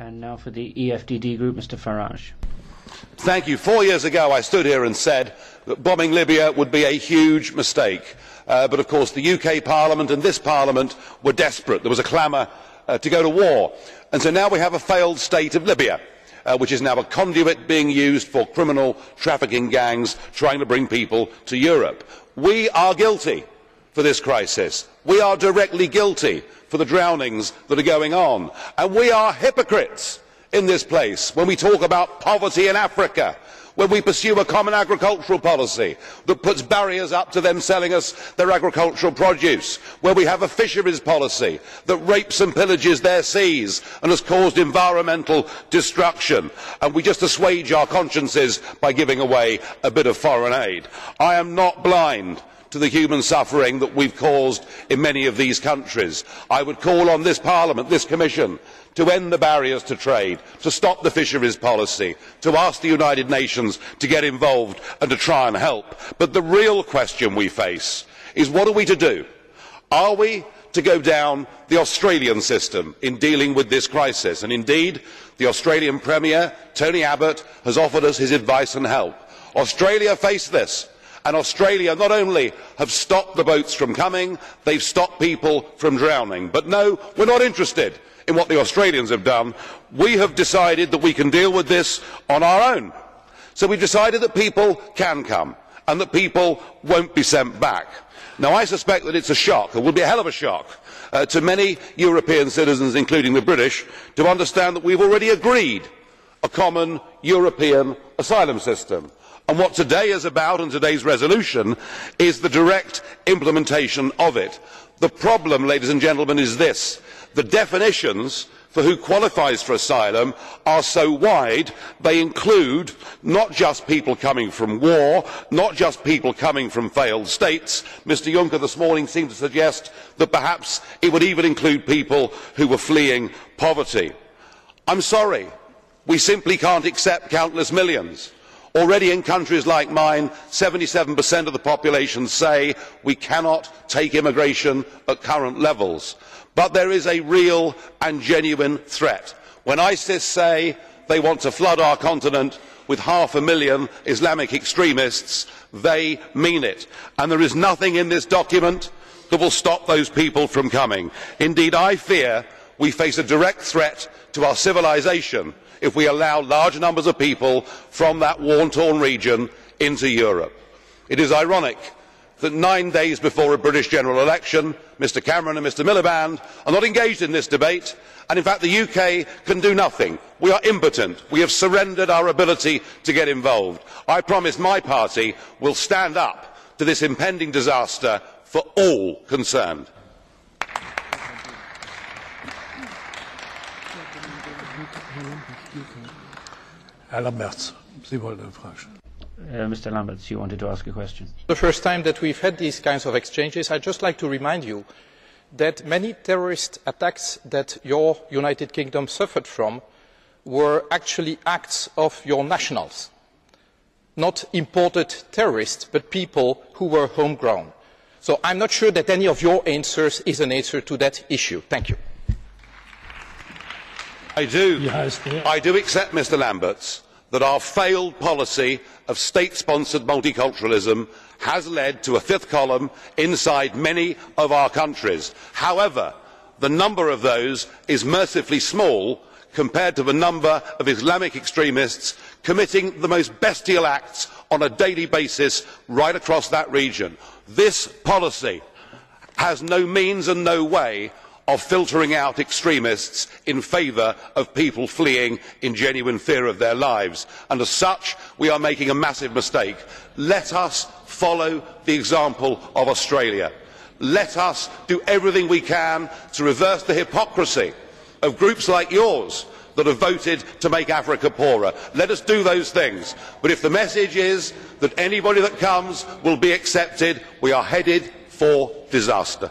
And now for the EFDD group, Mr Farage. Thank you. Four years ago I stood here and said that bombing Libya would be a huge mistake. Uh, but of course the UK Parliament and this Parliament were desperate. There was a clamour uh, to go to war. And so now we have a failed state of Libya. Uh, which is now a conduit being used for criminal trafficking gangs trying to bring people to Europe. We are guilty for this crisis. We are directly guilty for the drownings that are going on. And we are hypocrites in this place when we talk about poverty in Africa, when we pursue a common agricultural policy that puts barriers up to them selling us their agricultural produce, where we have a fisheries policy that rapes and pillages their seas and has caused environmental destruction, and we just assuage our consciences by giving away a bit of foreign aid. I am not blind to the human suffering that we have caused in many of these countries. I would call on this Parliament, this Commission, to end the barriers to trade, to stop the fisheries policy, to ask the United Nations to get involved and to try and help. But the real question we face is what are we to do? Are we to go down the Australian system in dealing with this crisis? And indeed, the Australian Premier, Tony Abbott, has offered us his advice and help. Australia faced this and australia not only have stopped the boats from coming they have stopped people from drowning. but no we are not interested in what the australians have done. we have decided that we can deal with this on our own. so we have decided that people can come and that people will not be sent back. Now, i suspect that it is a shock and will be a hell of a shock uh, to many european citizens including the british to understand that we have already agreed a common european asylum system what today is about and today's resolution is the direct implementation of it. the problem ladies and gentlemen is this the definitions for who qualifies for asylum are so wide they include not just people coming from war not just people coming from failed states mr juncker this morning seemed to suggest that perhaps it would even include people who were fleeing poverty. i am sorry we simply cannot accept countless millions already in countries like mine seventy seven of the population say we cannot take immigration at current levels but there is a real and genuine threat. when isis say they want to flood our continent with half a million islamic extremists they mean it and there is nothing in this document that will stop those people from coming. indeed i fear we face a direct threat to our civilisation if we allow large numbers of people from that war torn region into europe. it is ironic that nine days before a british general election mr cameron and mr miliband are not engaged in this debate and in fact the uk can do nothing. we are impotent. we have surrendered our ability to get involved. i promise my party will stand up to this impending disaster for all concerned. Herr Lamberts, Sie wollten eine Frage stellen. Uh, Mr. Lamberts, you wanted to ask a question. The first time that we've had these kinds of exchanges, I'd just like to remind you that many terrorist attacks that your United Kingdom suffered from were actually acts of your nationals, not imported terrorists, but people who were homegrown. So I'm not sure that any of your answers is an answer to that issue. Thank you. I do, I do accept, Mr Lamberts, that our failed policy of state sponsored multiculturalism has led to a fifth column inside many of our countries. however the number of those is mercifully small compared to the number of islamic extremists committing the most bestial acts on a daily basis right across that region. this policy has no means and no way of filtering out extremists in favour of people fleeing in genuine fear of their lives and as such we are making a massive mistake. let us follow the example of australia. let us do everything we can to reverse the hypocrisy of groups like yours that have voted to make africa poorer. let us do those things but if the message is that anybody that comes will be accepted we are headed for disaster.